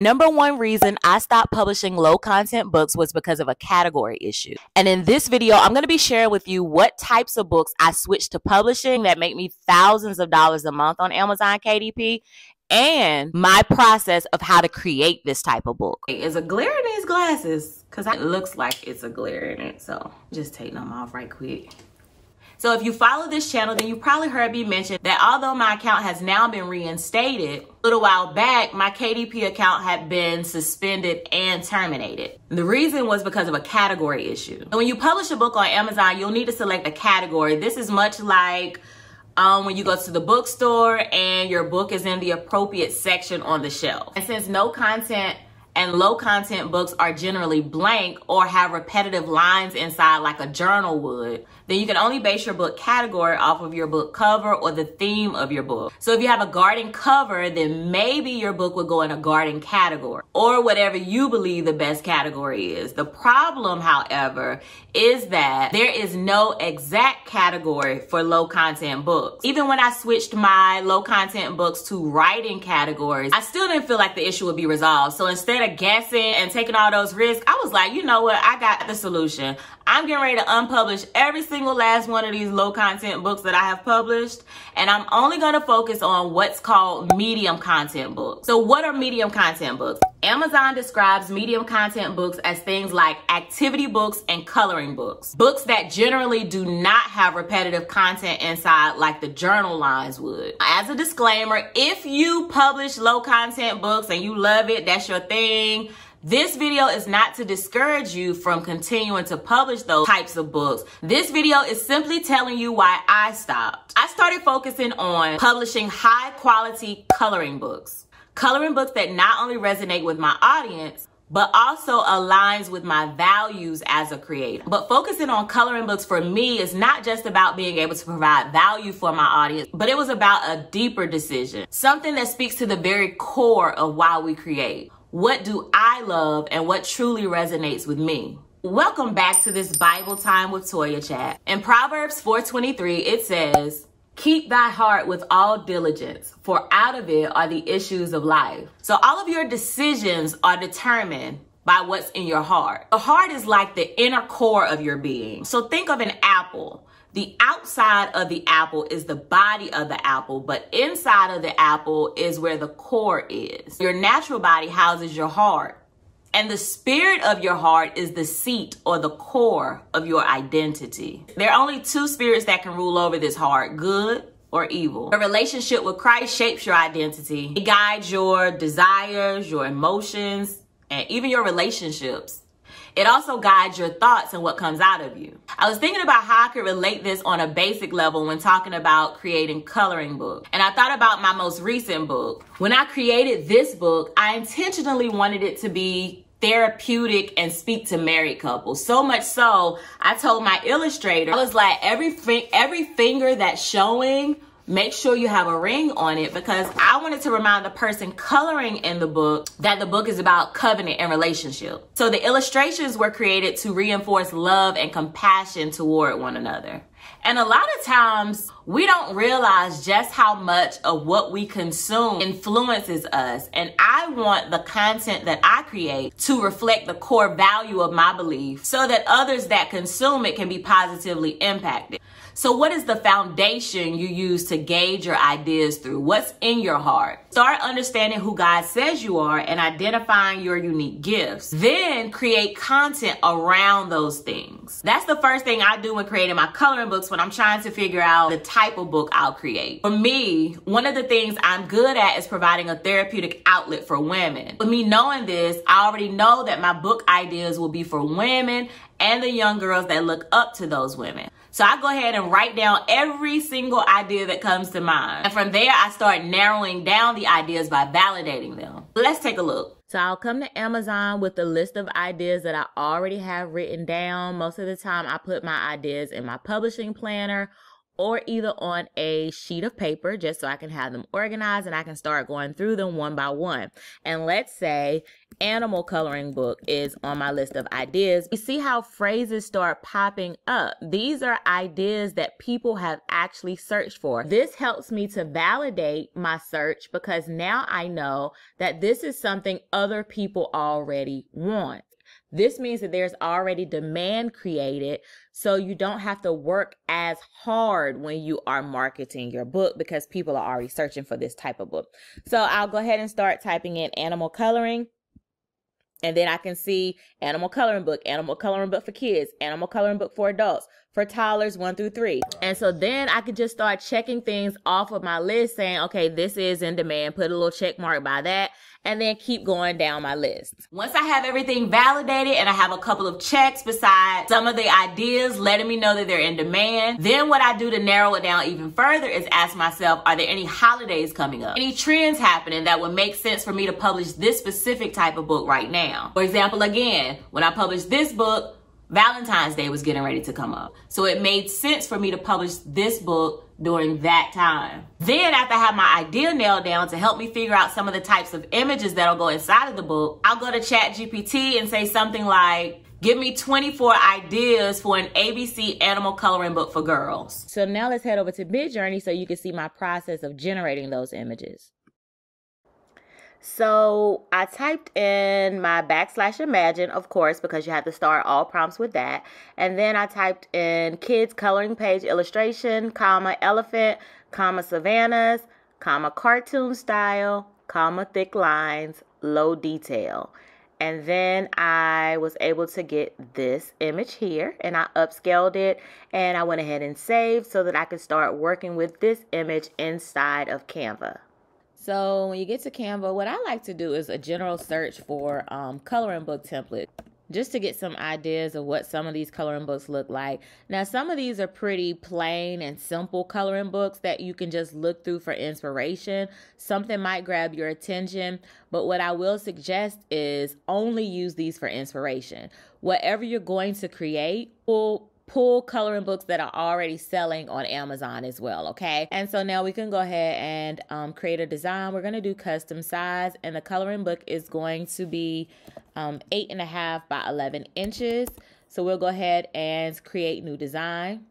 Number one reason I stopped publishing low content books was because of a category issue. And in this video, I'm going to be sharing with you what types of books I switched to publishing that make me thousands of dollars a month on Amazon KDP and my process of how to create this type of book. Is a glare in these glasses? Because it looks like it's a glare in it. So just take them off right quick. So if you follow this channel, then you probably heard me mention that although my account has now been reinstated, a little while back, my KDP account had been suspended and terminated. The reason was because of a category issue. when you publish a book on Amazon, you'll need to select a category. This is much like um, when you go to the bookstore and your book is in the appropriate section on the shelf. And since no content and low content books are generally blank or have repetitive lines inside like a journal would, then you can only base your book category off of your book cover or the theme of your book. So if you have a garden cover, then maybe your book would go in a garden category or whatever you believe the best category is. The problem, however, is that there is no exact category for low content books. Even when I switched my low content books to writing categories, I still didn't feel like the issue would be resolved. So instead of guessing and taking all those risks, I was like, you know what? I got the solution. I'm getting ready to unpublish every single last one of these low content books that I have published. And I'm only going to focus on what's called medium content books. So what are medium content books? Amazon describes medium content books as things like activity books and coloring books. Books that generally do not have repetitive content inside like the journal lines would. As a disclaimer, if you publish low content books and you love it, that's your thing, this video is not to discourage you from continuing to publish those types of books. This video is simply telling you why I stopped. I started focusing on publishing high quality coloring books. Coloring books that not only resonate with my audience, but also aligns with my values as a creator. But focusing on coloring books for me is not just about being able to provide value for my audience, but it was about a deeper decision, something that speaks to the very core of why we create. What do I love and what truly resonates with me? Welcome back to this Bible time with Toya chat. In Proverbs 4:23 it says, "Keep thy heart with all diligence, for out of it are the issues of life." So all of your decisions are determined by what's in your heart. The heart is like the inner core of your being. So think of an apple. The outside of the apple is the body of the apple, but inside of the apple is where the core is. Your natural body houses your heart. And the spirit of your heart is the seat or the core of your identity. There are only two spirits that can rule over this heart good or evil. A relationship with Christ shapes your identity, it guides your desires, your emotions, and even your relationships. It also guides your thoughts and what comes out of you. I was thinking about how I could relate this on a basic level when talking about creating coloring books. And I thought about my most recent book. When I created this book, I intentionally wanted it to be therapeutic and speak to married couples. So much so, I told my illustrator, I was like, every, every finger that's showing make sure you have a ring on it because I wanted to remind the person coloring in the book that the book is about covenant and relationship. So the illustrations were created to reinforce love and compassion toward one another. And a lot of times we don't realize just how much of what we consume influences us. And I want the content that I create to reflect the core value of my belief so that others that consume it can be positively impacted. So what is the foundation you use to gauge your ideas through? What's in your heart? Start understanding who God says you are and identifying your unique gifts. Then create content around those things. That's the first thing I do when creating my coloring books when I'm trying to figure out the type of book I'll create. For me, one of the things I'm good at is providing a therapeutic outlet for women. With me knowing this, I already know that my book ideas will be for women and the young girls that look up to those women. So I go ahead and write down every single idea that comes to mind. And from there, I start narrowing down the ideas by validating them. Let's take a look. So I'll come to Amazon with a list of ideas that I already have written down. Most of the time, I put my ideas in my publishing planner or either on a sheet of paper just so I can have them organized and I can start going through them one by one. And let's say animal coloring book is on my list of ideas. You see how phrases start popping up. These are ideas that people have actually searched for. This helps me to validate my search because now I know that this is something other people already want. This means that there's already demand created, so you don't have to work as hard when you are marketing your book because people are already searching for this type of book. So I'll go ahead and start typing in animal coloring. And then I can see animal coloring book, animal coloring book for kids, animal coloring book for adults, for toddlers one through three. And so then I could just start checking things off of my list saying, okay, this is in demand, put a little check mark by that and then keep going down my list. Once I have everything validated and I have a couple of checks besides some of the ideas letting me know that they're in demand, then what I do to narrow it down even further is ask myself, are there any holidays coming up? Any trends happening that would make sense for me to publish this specific type of book right now? For example, again, when I publish this book, Valentine's Day was getting ready to come up. So it made sense for me to publish this book during that time. Then after I have my idea nailed down to help me figure out some of the types of images that'll go inside of the book, I'll go to Chat GPT and say something like, give me 24 ideas for an ABC animal coloring book for girls. So now let's head over to Midjourney so you can see my process of generating those images. So I typed in my backslash imagine, of course, because you have to start all prompts with that. And then I typed in kids coloring page illustration, comma, elephant, comma, savannas, comma, cartoon style, comma, thick lines, low detail. And then I was able to get this image here and I upscaled it and I went ahead and saved so that I could start working with this image inside of Canva. So when you get to Canva, what I like to do is a general search for um, coloring book template just to get some ideas of what some of these coloring books look like. Now, some of these are pretty plain and simple coloring books that you can just look through for inspiration. Something might grab your attention, but what I will suggest is only use these for inspiration. Whatever you're going to create, will pull coloring books that are already selling on Amazon as well, okay? And so now we can go ahead and um, create a design. We're gonna do custom size and the coloring book is going to be um, eight and a half by 11 inches. So we'll go ahead and create new design.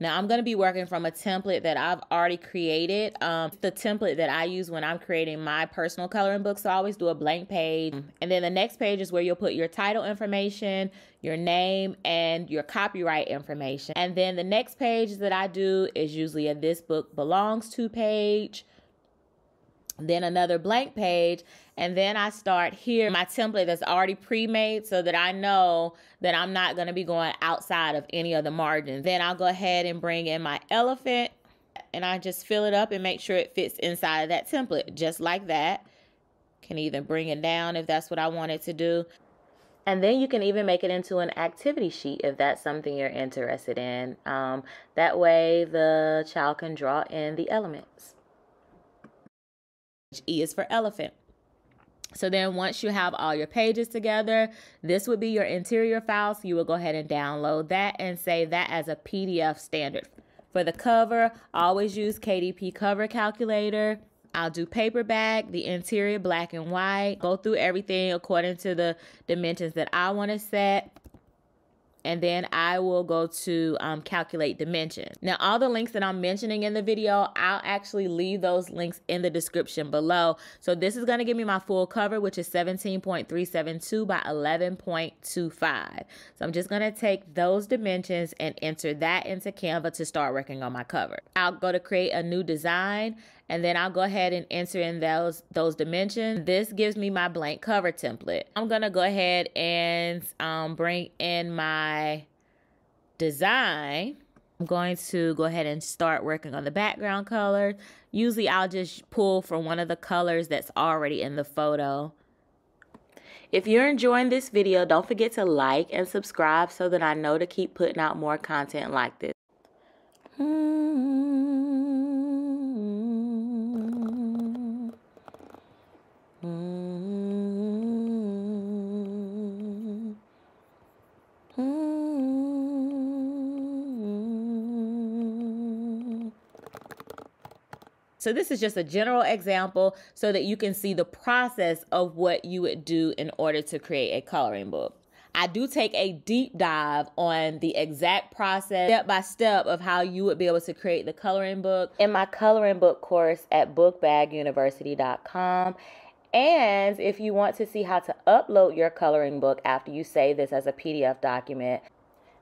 Now I'm going to be working from a template that I've already created. Um, the template that I use when I'm creating my personal coloring book. So I always do a blank page. And then the next page is where you'll put your title information, your name, and your copyright information. And then the next page that I do is usually a this book belongs to page then another blank page and then I start here my template that's already pre-made so that I know that I'm not going to be going outside of any of the margins. Then I'll go ahead and bring in my elephant and I just fill it up and make sure it fits inside of that template just like that. Can even bring it down if that's what I wanted to do. And then you can even make it into an activity sheet if that's something you're interested in. Um, that way the child can draw in the elements. E is for elephant. So then once you have all your pages together, this would be your interior file. So you will go ahead and download that and save that as a PDF standard. For the cover, always use KDP cover calculator. I'll do paperback, the interior black and white. Go through everything according to the dimensions that I want to set and then I will go to um, calculate dimension. Now, all the links that I'm mentioning in the video, I'll actually leave those links in the description below. So this is going to give me my full cover, which is 17.372 by 11.25. So I'm just going to take those dimensions and enter that into Canva to start working on my cover. I'll go to create a new design and then I'll go ahead and enter in those those dimensions. This gives me my blank cover template. I'm gonna go ahead and um, bring in my design. I'm going to go ahead and start working on the background color. Usually I'll just pull from one of the colors that's already in the photo. If you're enjoying this video, don't forget to like and subscribe so that I know to keep putting out more content like this. So this is just a general example so that you can see the process of what you would do in order to create a coloring book. I do take a deep dive on the exact process, step by step, of how you would be able to create the coloring book in my coloring book course at bookbaguniversity.com. And if you want to see how to upload your coloring book after you save this as a PDF document,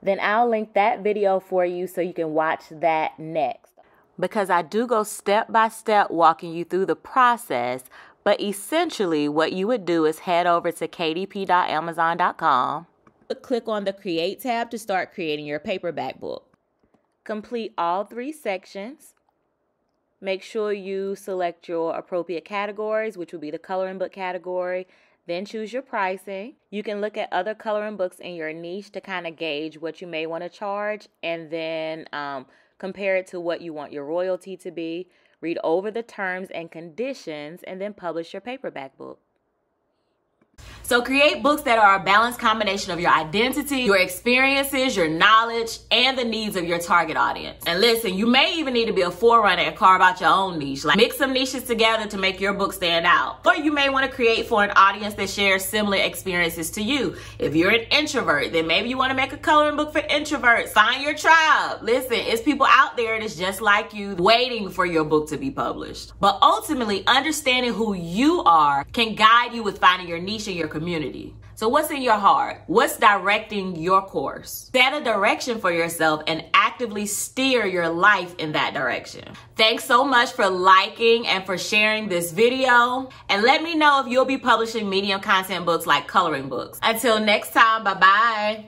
then I'll link that video for you so you can watch that next. Because I do go step by step walking you through the process, but essentially what you would do is head over to kdp.amazon.com, click on the Create tab to start creating your paperback book. Complete all three sections Make sure you select your appropriate categories, which will be the coloring book category. Then choose your pricing. You can look at other coloring books in your niche to kind of gauge what you may want to charge and then um, compare it to what you want your royalty to be. Read over the terms and conditions and then publish your paperback book. So create books that are a balanced combination of your identity, your experiences, your knowledge, and the needs of your target audience. And listen, you may even need to be a forerunner and carve out your own niche. Like mix some niches together to make your book stand out. Or you may want to create for an audience that shares similar experiences to you. If you're an introvert, then maybe you want to make a coloring book for introverts. Find your tribe. Listen, it's people out there that's just like you waiting for your book to be published. But ultimately, understanding who you are can guide you with finding your niche and your community. So what's in your heart? What's directing your course? Set a direction for yourself and actively steer your life in that direction. Thanks so much for liking and for sharing this video. And let me know if you'll be publishing medium content books like coloring books. Until next time, bye-bye.